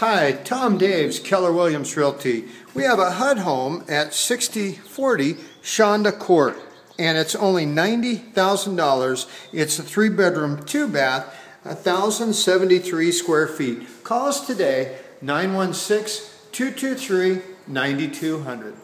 Hi, Tom Daves, Keller Williams Realty. We have a HUD home at 6040 Shawnda Court, and it's only $90,000. It's a three bedroom, two bath, 1,073 square feet. Call us today, 916 223 9200.